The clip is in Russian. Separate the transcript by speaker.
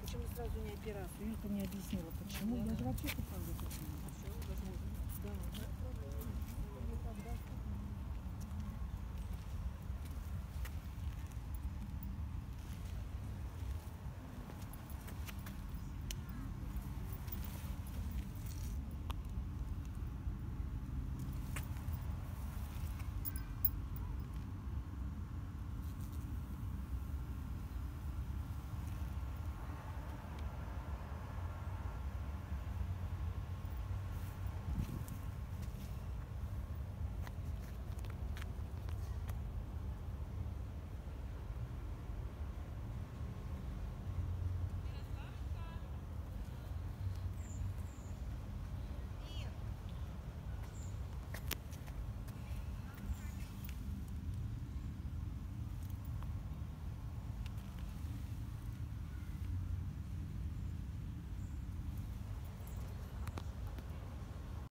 Speaker 1: почему сразу не операцию?
Speaker 2: Юлька мне объяснила, почему.
Speaker 1: Да.
Speaker 2: Я же вообще хотела почему.